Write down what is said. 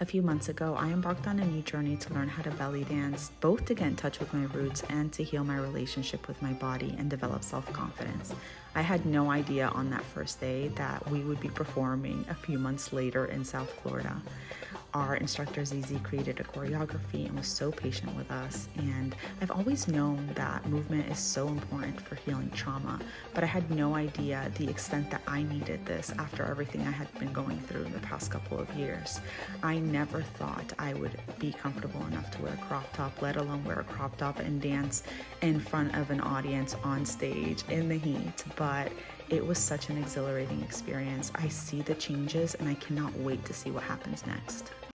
A few months ago, I embarked on a new journey to learn how to belly dance, both to get in touch with my roots and to heal my relationship with my body and develop self confidence. I had no idea on that first day that we would be performing a few months later in South Florida our instructor Zizi created a choreography and was so patient with us. And I've always known that movement is so important for healing trauma, but I had no idea the extent that I needed this after everything I had been going through in the past couple of years. I never thought I would be comfortable enough to wear a crop top, let alone wear a crop top and dance in front of an audience on stage in the heat, but it was such an exhilarating experience. I see the changes and I cannot wait to see what happens next.